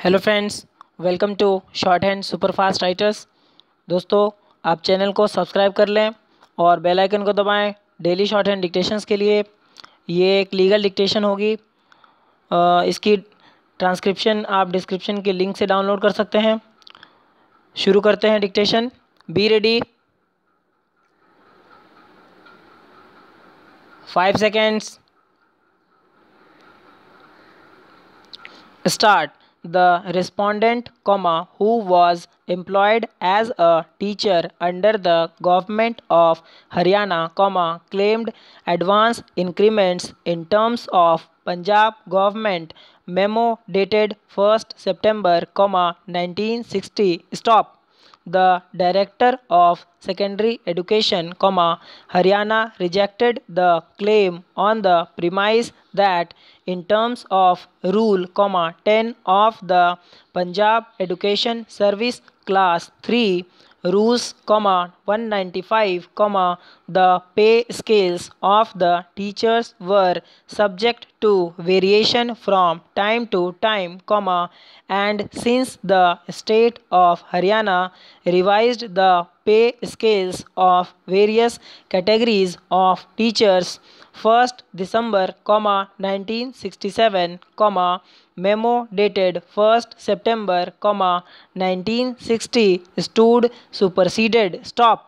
Hello friends, welcome to shorthand super fast writers. दोस्तों, आप channel को सब्सक्राइब कर लें और बेल आइकन को दबाएँ डेली शॉर्ट हैंड डिक्टेशंस के लिए। ये एक लीगल डिक्टेशन होगी। इसकी ट्रांसक्रिप्शन आप डिस्क्रिप्शन के लिंक से डाउनलोड कर सकते हैं। शुरू करते हैं dictation. Be ready. Five seconds. Start. The respondent comma who was employed as a teacher under the government of Haryana comma claimed advance increments in terms of Punjab government memo dated 1st September comma 1960 stop the director of secondary education comma haryana rejected the claim on the premise that in terms of rule comma 10 of the punjab education service class 3 rules comma 195 comma the pay scales of the teachers were subject to variation from time to time comma and since the state of haryana revised the pay scales of various categories of teachers 1st December, comma 1967, comma memo dated 1st September, comma 1960 stood superseded. Stop.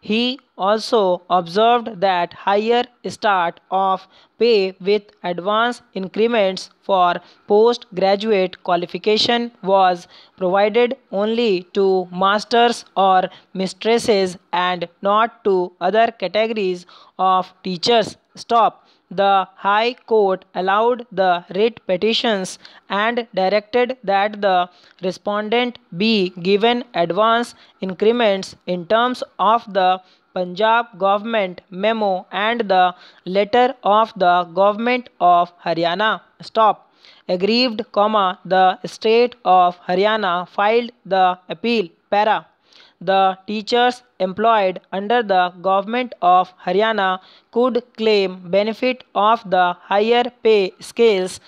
He also observed that higher start of pay with advance increments for postgraduate qualification was provided only to masters or mistresses and not to other categories of teachers. Stop the High Court allowed the writ petitions and directed that the respondent be given advance increments in terms of the Punjab government memo and the letter of the government of Haryana. Stop. Aggrieved, comma, the state of Haryana filed the appeal. Para the teachers employed under the government of Haryana could claim benefit of the higher pay scales,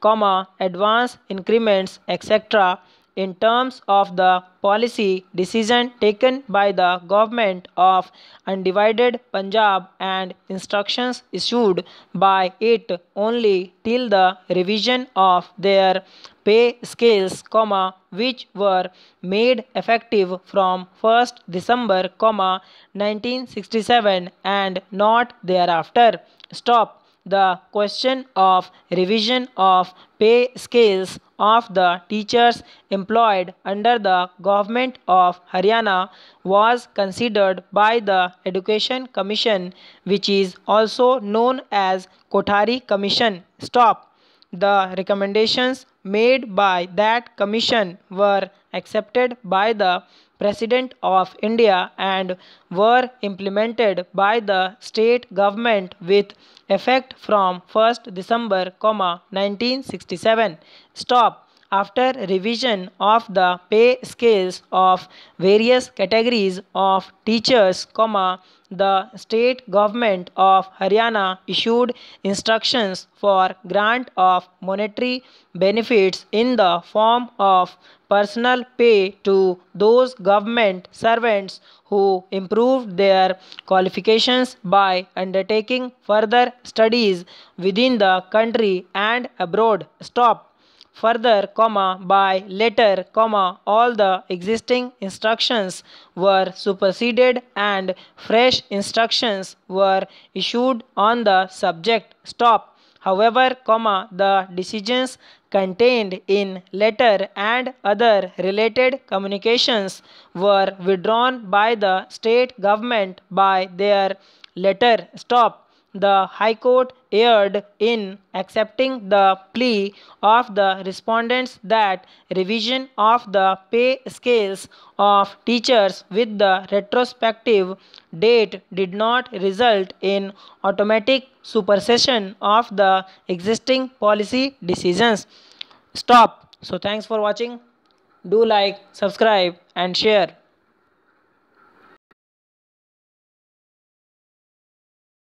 comma, advance increments, etc in terms of the policy decision taken by the government of undivided Punjab and instructions issued by it only till the revision of their pay scales comma which were made effective from 1st December comma 1967 and not thereafter. Stop the question of revision of pay scales of the teachers employed under the government of Haryana was considered by the Education Commission which is also known as Kothari Commission. Stop. The recommendations made by that commission were accepted by the President of India and were implemented by the state government with effect from 1st December, 1967. Stop after revision of the pay scales of various categories of teachers, comma, the state government of Haryana issued instructions for grant of monetary benefits in the form of personal pay to those government servants who improved their qualifications by undertaking further studies within the country and abroad. Stop further comma by letter comma all the existing instructions were superseded and fresh instructions were issued on the subject. Stop. However comma the decisions contained in letter and other related communications were withdrawn by the state government by their letter. Stop the High Court erred in accepting the plea of the respondents that revision of the pay scales of teachers with the retrospective date did not result in automatic supersession of the existing policy decisions. Stop. So thanks for watching. Do like, subscribe and share.